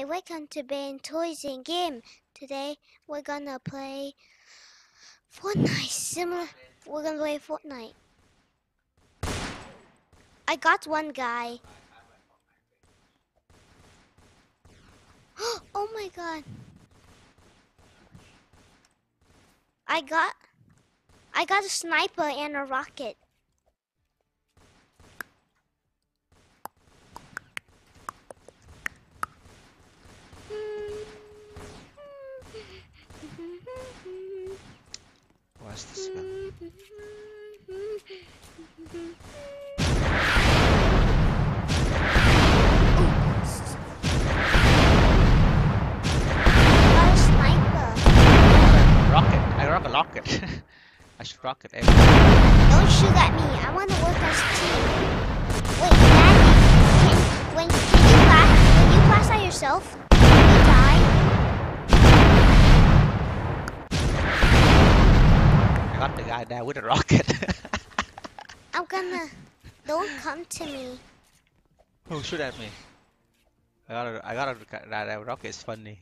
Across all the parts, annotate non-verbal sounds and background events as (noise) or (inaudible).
Hi, welcome to Ben Toys and Game. Today we're gonna play Fortnite. Similar, we're gonna play Fortnite. I got one guy. (gasps) oh my god! I got, I got a sniper and a rocket. What's this one? A sniper. Rocket! I rock a rocket. (laughs) I should rocket every eh? Don't shoot at me. I want to work as a team. Wait, Daddy, can, when can you pass? When you pass out yourself, guy there with a rocket. I'm gonna. Don't come to me. Who shoot at me? I got a, I got a, that, that rocket is funny.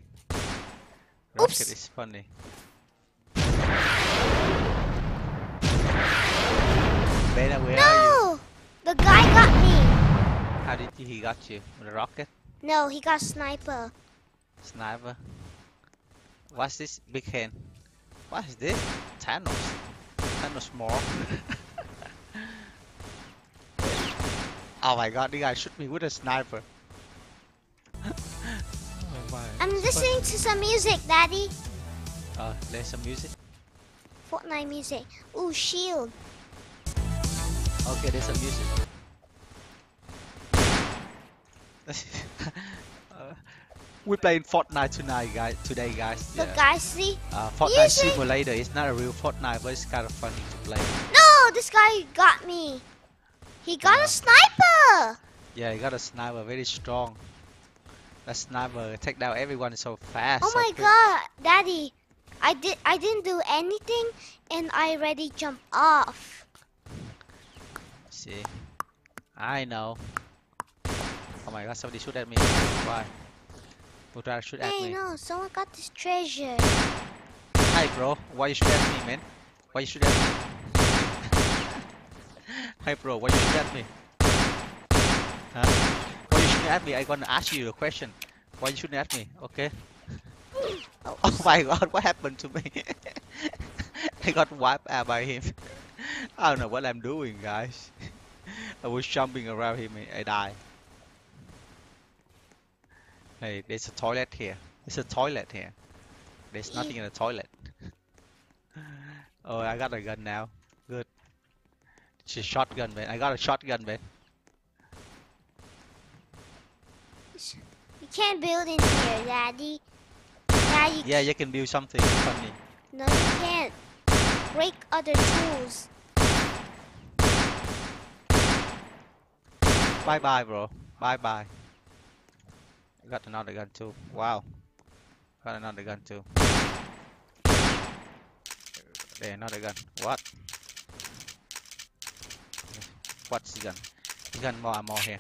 Rocket Oops. is funny. Beta, where are you? No! The guy got me. How did he, he got you? With a rocket? No, he got sniper. Sniper? What's this big hand? What is this? Thanos. Thanos (laughs) more. oh my god, the guy shoot me with a sniper. (laughs) oh my. I'm listening to some music, Daddy. fun. Uh, there's some music. Fortnite music. Ooh, shield. Okay, there's some music. (laughs) uh, we're playing Fortnite tonight, guys. Today, guys. Look, Yeah. guys, see? Uh, Fortnite Music. Simulator. It's not a real Fortnite, but it's kind of funny to play. No, this guy got me. He got Yeah. a sniper. Yeah, he got a sniper, very strong. That sniper take down everyone so fast. Oh so my quick. god, Daddy. I did I didn't do anything and I already jumped off. See, I know. Oh my god, somebody shoot at me. Why? Who to shoot at Hey me? no, someone got this treasure. Hi, bro. Why you shoot at me, man? Why you shoot at me? (laughs) Hi, bro. Why you shoot at me? Huh? Why you shooting at me? I gonna ask you a question. Why you shooting at me? Okay. (laughs) Oh, Oh my god, what happened to me? (laughs) I got wiped out by him. I don't know what I'm doing, guys. I was jumping around him. And I died. Hey, there's a toilet here. There's a toilet here. There's nothing in the toilet. (laughs) Oh, I got a gun now. Good. It's a shotgun, man. I got a shotgun, man. you can't build in here, Daddy. Daddy, Yeah, you can build something funny. no, you can't. Break other tools. Bye bye, bro. Bye bye. Got another gun too. Wow. Got another gun too. There, another gun. What? What's the gun? The gun more ammo here.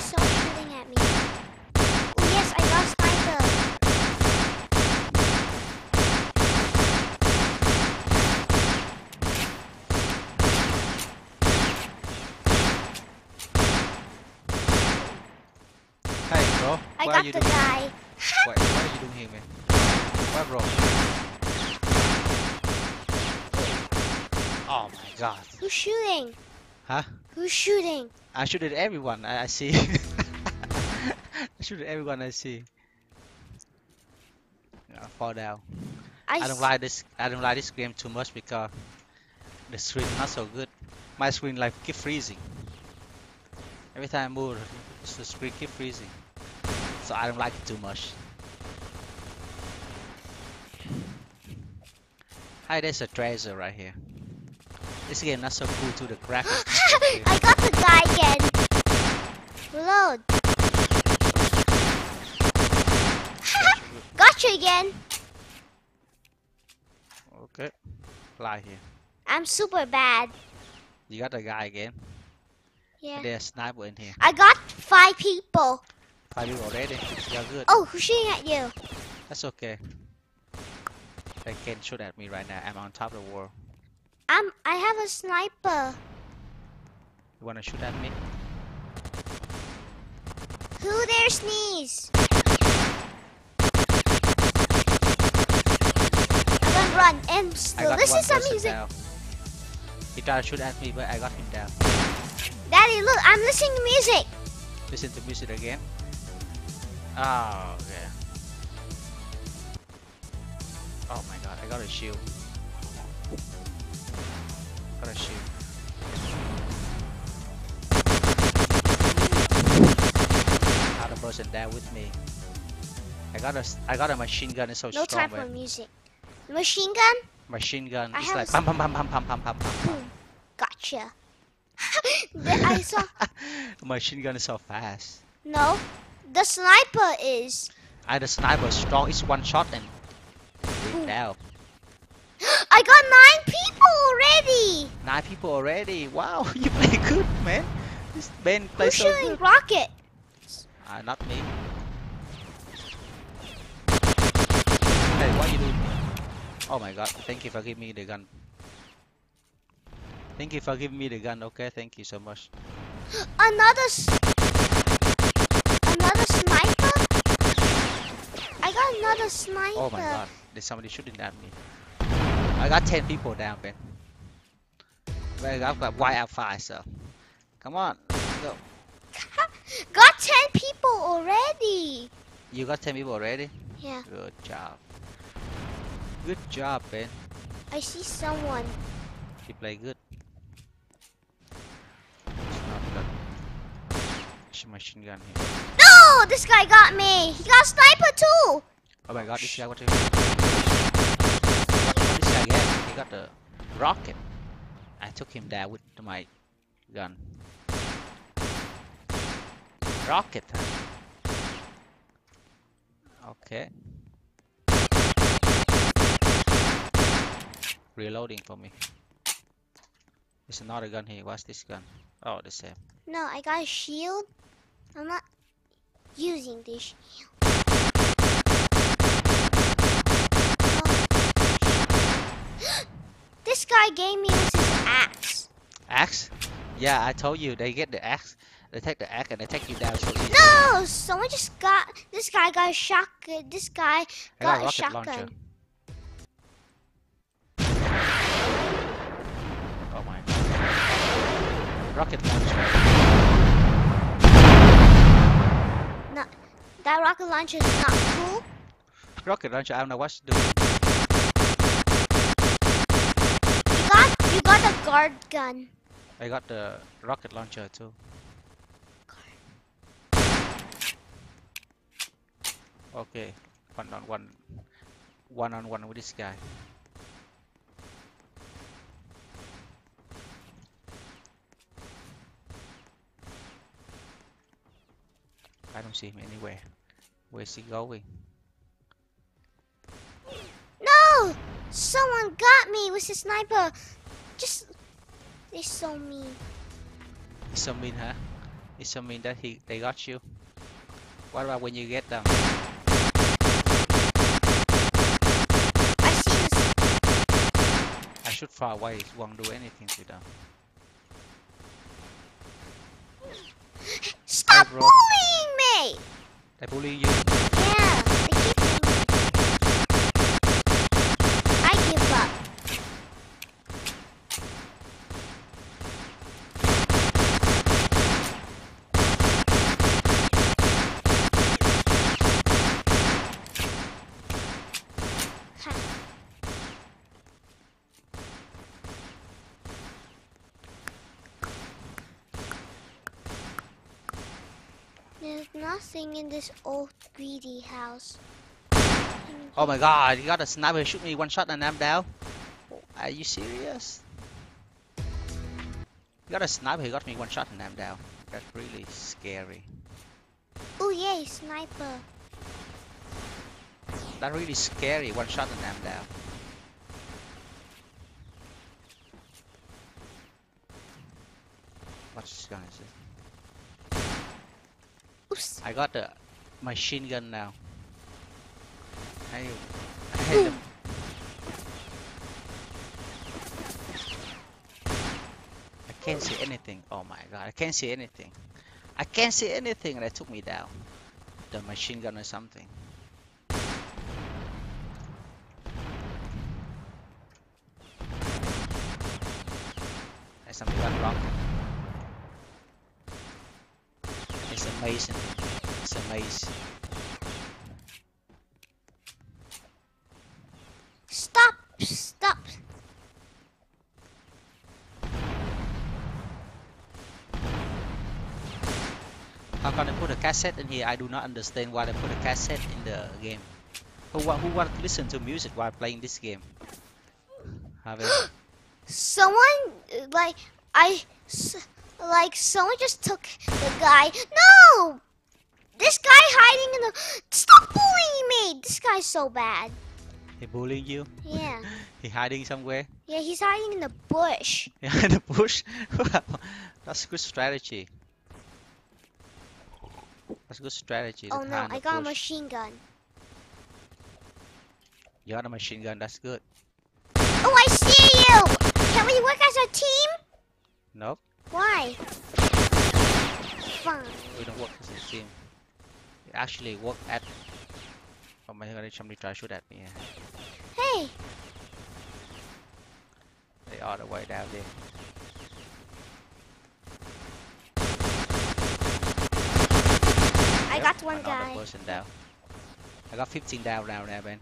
Shooting at me. Oh yes, I got sniper. Hey, bro. I what are got you the doing? guy. (laughs) What, what are you doing here, man? What, bro? Oh my god. Who's shooting? Huh? Who's shooting? I shoot at everyone I, I see. (laughs) I shoot at everyone I see. Yeah, fall down. I don't like this. I don't like this game too much because the screen not so good. My screen like keep freezing. Every time I move, the screen keep freezing. So I don't like it too much. Hi, there's a treasure right here. This game not so cool to the graphics. not (laughs) so good. I got the guy again. Reload. (laughs) got you again. Okay, fly here. I'm super bad. You got the guy again. Yeah. There's sniper in here. I got five people. Already. You're good. Oh, who's shooting at you? That's okay. They can shoot at me right now. I'm on top of the wall. I'm. I have a sniper. You wanna shoot at me? Who there sneeze? I'm gonna run and still listen one some music. down. He tried to shoot at me, but I got him down. Daddy, look, I'm listening to music. Listen to music again. Oh, okay. Oh my god, I got a shield. Got a shield. Other person there with me. I got a, I got a machine gun. It's so No strong, time for music. Machine gun? Machine gun. I It's a like pam pam pam pam pam pam pam pam. Gotcha. (laughs) I saw. (laughs) machine gun is so fast. No, the sniper is. I the sniper is strong. It's one shot and down. (gasps) I got nine people already. Nine people already. Wow, (laughs) you play good, man. This Ben plays Who's so shooting good. rocket? Uh, not me. Hey, what you doing? Oh my god, thank you for giving me the gun. Thank you for giving me the gun, okay? Thank you so much. (gasps) Another I got another sniper. Oh my god, there's somebody shooting at me. I got 10 people down, Ben. I've got white out fire, so. Come on, go. (laughs) Got ten people already. You got 10 people already? Yeah, Good job. Good job, Ben. I see someone. You play good. It's not good. It's a machine gun here. No, this guy got me. He got sniper too. Oh my god, this guy what? What this guy get? He got the rocket. I took him down with my gun. Rocket. Okay. Reloading for me. There's another gun here. What's this gun? Oh, the same. No, I got a shield. I'm not using this. shield. Oh. this guy gave me his axe. Axe? Yeah, I told you they get the axe. They take the axe and they take you down so. No, someone just got. This guy got a shotgun. This guy got got a shotgun. launcher. Oh my god. Rocket launcher. No, That rocket launcher is not cool. Rocket launcher, I don't know what to do. You got you got a guard gun. I got the rocket launcher too. Okay, one on one, one on one with this guy. I don't see him anywhere. Where's he going? No! Someone got me with a sniper. Just they're so mean. It's so mean, huh? It's so mean that he they got you. What about when you get them? I see this. I shoot far away. It won't do anything to them. Stop bullying me! They bullying you. Yeah, they keep bullying me. I give up. Ha. There's nothing in this old greedy house. Oh my god, you got a sniper shoot me one shot and I'm down. Are you serious? You got a sniper, he got me one shot and I'm down. That's really scary. Oh yay, sniper. That's really scary, one shot and I'm down. What gun is it? I got the machine gun now. I, I I can't see anything. Oh my god, I can't see anything. I can't see anything it took me down. The machine gun or something. There's something got wrong. It's amazing. It's amazing. Stop. Stop. How can I put a cassette in here? I do not understand why they put a cassette in the game. Who, who want to listen to music while playing this game? Have it? (gasps) Someone like I like someone just took the guy. No. Oh, this guy hiding in the. Stop bullying me. This guy's so bad. He bullying you? Yeah. (laughs) He hiding somewhere? Yeah, he's hiding in the bush. (laughs) In the bush? (laughs) That's good strategy. That's good strategy. Oh no, I got a machine gun. You got a machine gun, that's good. Oh, I see you! Can we work as a team? Nope, Why? We don't work as a team. We actually work at... Oh my god, somebody try to shoot at me. Hey, They are the way down there. I Yep, got one guy. person down. I got 15 down now, now, man.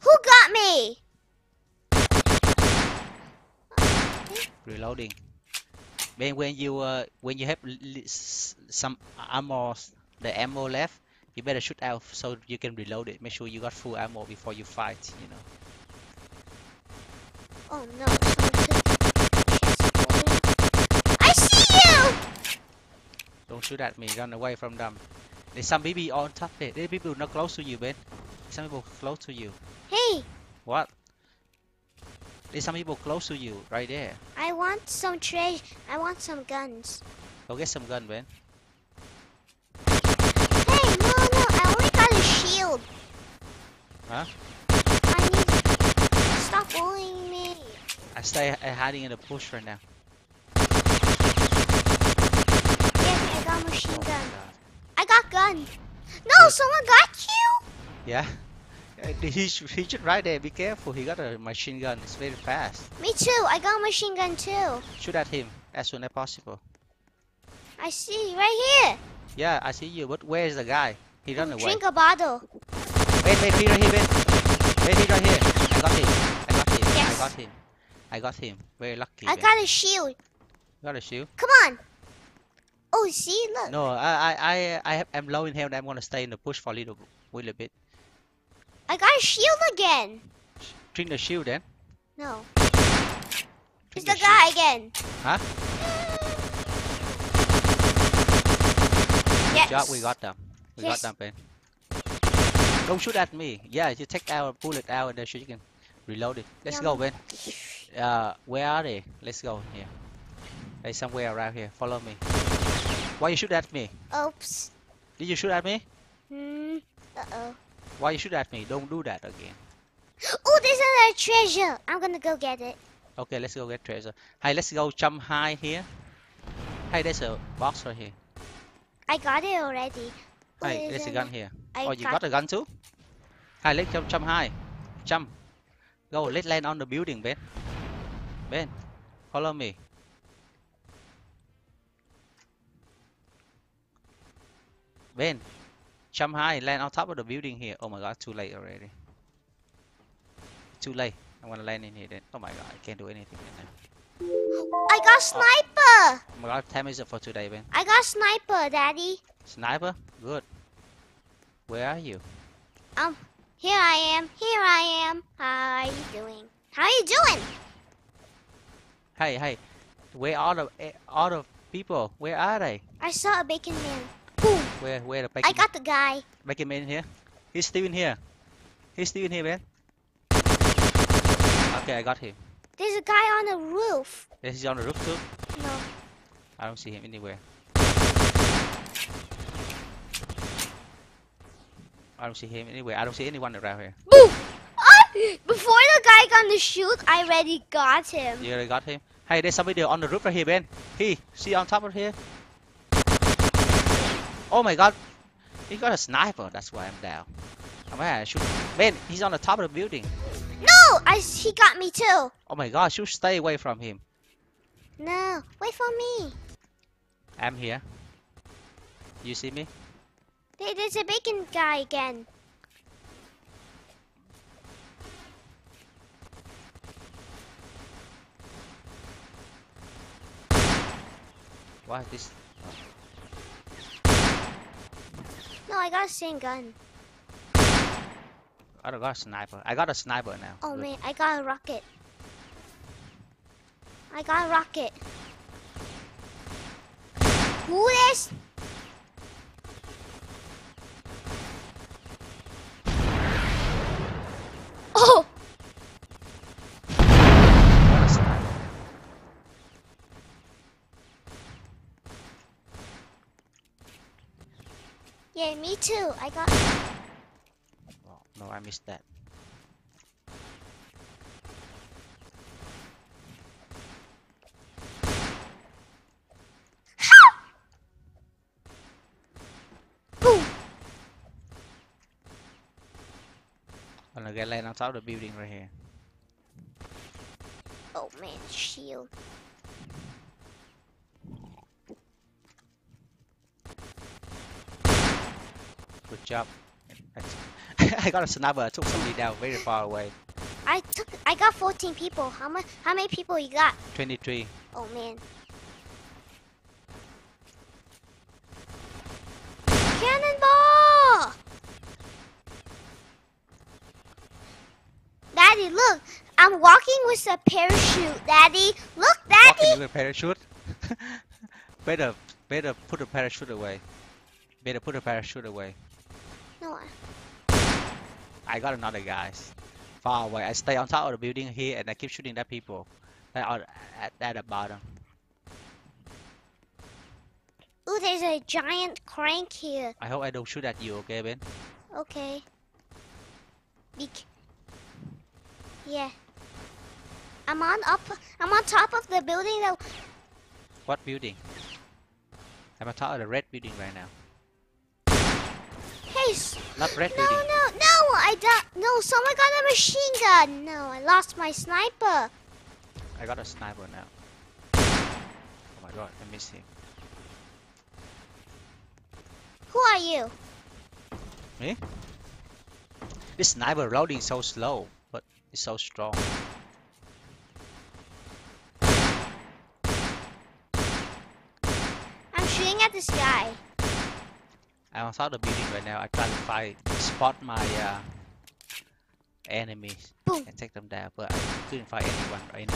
Who got me? Reloading. When when you uh when you have some ammo, the ammo left, you better shoot out so you can reload it. Make sure you got full ammo before you fight. You know. Oh no. someone took the chest. I see you! Don't shoot at me. Run away from them. There's some people on top there. There's people not close to you, Ben. Some people close to you. Hey, What? There's some people close to you right there. I want some treasure. I want some guns. Go get some gun, Ben. Hey, no, no, I only got a shield. Huh? I need. Stop bullying me. I stay uh, hiding in the bush right now. Yes, I got machine Oh gun. God. I got gun. No, someone got you. Yeah. (laughs) Uh, He's, he's just right there. Be careful. He got a machine gun. It's very fast. Me too. I got a machine gun too. Shoot at him as soon as possible. I see right here. Yeah, I see you. But where is the guy? He run away. Drink a bottle. Wait, wait, he right here, wait. Wait, he right here. I got him. I got him. Yes. I got him. I got him. Very lucky. I man. got a shield. got a shield. Come on. Oh, see, look. No, I, I, I, I I'm low in health. I'm gonna stay in the bush for a little, little bit. I got a shield again. Drink the shield then. No, Drink it's the shield. guy again. Huh? Yes. job, we got them. We Yes. got them, Ben. Don't shoot at me. Yeah, you take our bullet out and then so you can reload it. Let's go, Ben. Uh, where are they? Let's go here. They somewhere around here. Follow me. Why you shoot at me? Oops. Did you shoot at me? Hmm. Uh oh. Why you shoot at me? Don't do that again. Oh, there's another treasure. I'm gonna go get it. Okay, let's go get treasure. Hey, let's go jump high here. Hey, there's a box right here. I got it already. Hey, there's there's a gun here. I oh, you got got a gun too? Hey, let's jump, jump high. Jump. Go, let's land on the building, Ben. Ben, follow me. Ben, jump high, land on top of the building here. Oh my god, too late already. Too late. I'm gonna land in here then. Oh my god, I can't do anything right now. I got sniper. Oh my god, time is up for today, Ben. I got sniper, Daddy. Sniper? Good. Where are you? Um, here I am. Here I am. How are you doing? How are you doing? Hey, hey, where are the eh, all the people? Where are they? I saw a bacon man. Where, where the I got the guy. bacon in here? He's still in here. He's still in here, man. Okay, I got him. There's a guy on the roof. Is he on the roof too? No. I don't see him anywhere. I don't see him anywhere. I don't see anyone around here. Boom! Ah! Before the guy got the shoot, I already got him. You already got him? Hey, there's somebody on the roof right here, Ben. He, see on top of here? Oh my god. He got a sniper. That's why I'm down. I'm gonna shoot. Ben, he's on the top of the building. No! I, he got me too. Oh my gosh, you stay away from him. No, wait for me. I'm here. You see me? There, there's a bacon guy again. What is this? No, I got the same gun. I got a sniper. I got a sniper now. Oh Good. man, I got a rocket. I got a rocket. Who is? Oh! Got a sniper. Yeah, me too. I got. Oh, no, I missed that. I'm gonna get land on top of the building right here. Oh man, shield. Good job. (laughs) I got a sniper. I took somebody down very far away. I took. I got 14 people. How much? How many people you got? 23. Oh man. Cannonball! Daddy, look! I'm walking with a parachute. Daddy, look, Walking Daddy! with a parachute. (laughs) better, better put the parachute away. Better put the parachute away. No, I- I got another guys. Far away. I stay on top of the building here and I keep shooting at people. That are at, at the bottom. ooh, there's a giant crank here. I hope I don't shoot at you, okay, Ben? Okay. Be yeah. I'm on up. I'm on top of the building though. What building? I'm on top of the red building right now. Hey, Not red no, building. no, no! I don't. No, someone got a machine gun. No, I lost my sniper. I got a sniper now. Oh my god, I missed him. Who are you? Me? This sniper loading so slow, but it's so strong. I'm shooting at this guy. I'm of the building right now. I try to find, spot my uh, enemies Boom. and take them down, but I couldn't find anyone right now.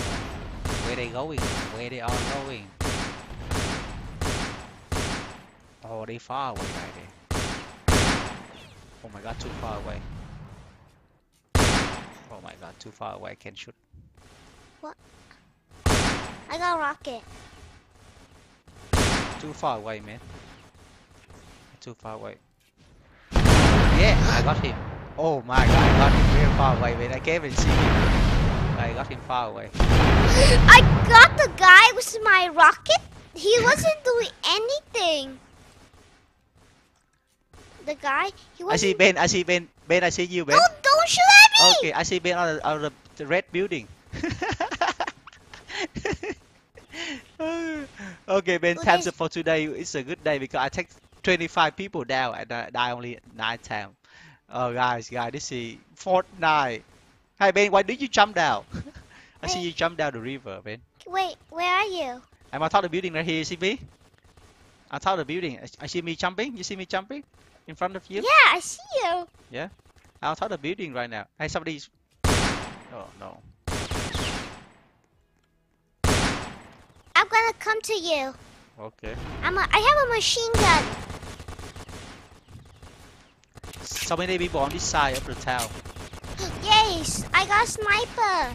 Where they going? Where they are going? Oh, they far away right there. Oh my god, too far away. Oh my god, too far away. I can't shoot. What? I got a rocket. Too far away, man. Too far away. Yeah, I got him. Oh my god, I got him very far away, man. I can't even see him. I got him far away. I got the guy with my rocket. He (laughs) wasn't doing anything. The guy, he I wasn't. see Ben. I see Ben. Ben, I see you, Ben. Don't, don't shoot at me! Okay, I see Ben on the, on the, the red building. (laughs) (laughs) okay, Ben. Well, Times there's- up for today. It's a good day because I take 25 people down and I die only nine times. Oh, guys, guys, this is Fortnite. Hey, Ben, why did you jump down? (laughs) I see you jump down the river, Ben. Wait, where are you? I'm on top of the building right here. You see me? On top of the building. I- I see me jumping. You see me jumping in front of you? Yeah, I see you. Yeah? I'm on top of the building right now. Hey, somebody's. Oh no. I'm gonna come to you. Okay. I'm a, I have a machine gun. So many people on this side of the town. (gasps) Yes, I got a sniper.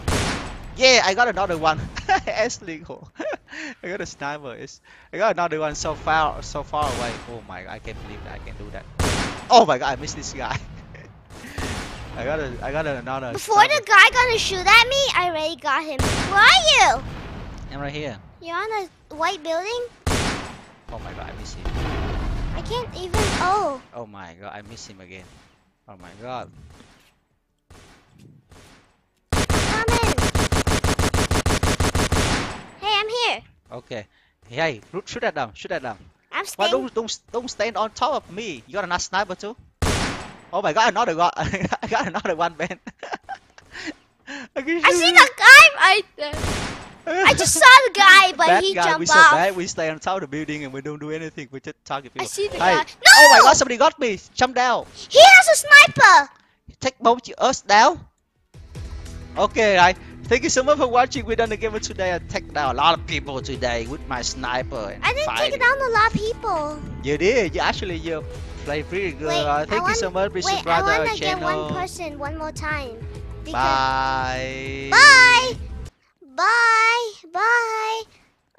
Yeah, I got another one. (laughs) it's legal. (laughs) I got a sniper. It's I got another one so far so far away. Oh my god, I can't believe that I can do that. Oh my god, I missed this guy. (laughs) I got a I got another. Before sniper. the guy gonna shoot at me, I already got him. Where are you? I'm right here. You're on a white building? Oh my god, I miss him. Can't even. Oh. Oh my god, I miss him again. Oh my god. Come in. Hey, I'm here. Okay. Hey, shoot that down. Shoot that down. I'm Why staying. don't don't don't stand on top of me? You got a nice sniper too? Oh my god, another one. (laughs) I got another one, man. (laughs) I, I see the guy right there. I just saw the guy, but that he guy, we jumped so off. bad. We stay on top of the building and we don't do anything. We just target I people. see the hey. guy. Oh my god, somebody got me. Jump down. He has a sniper. Take both of us down. Okay, right. Thank you so much for watching. We done the game today. I take down a lot of people today with my sniper and I didn't fighting. take down a lot of people. You did. You actually you play pretty good. Wait, Uh, I thank you so much. Please Wait, I subscribe to our want to get one person one more time. Because Bye. Bye. Bye. Bye.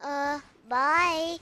Uh, bye.